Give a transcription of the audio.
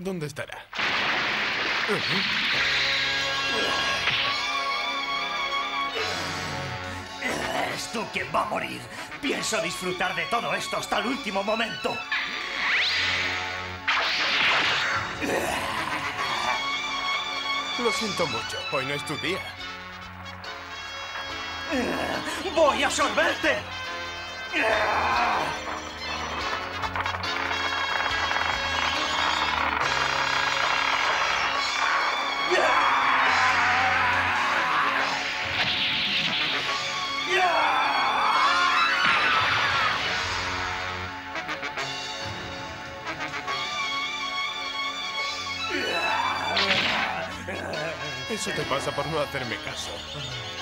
¿Dónde estará? Es tú quien va a morir. Pienso disfrutar de todo esto hasta el último momento. Lo siento mucho. Hoy no es tu día. ¡Voy a sorberte! Eso te pasa por no hacerme caso.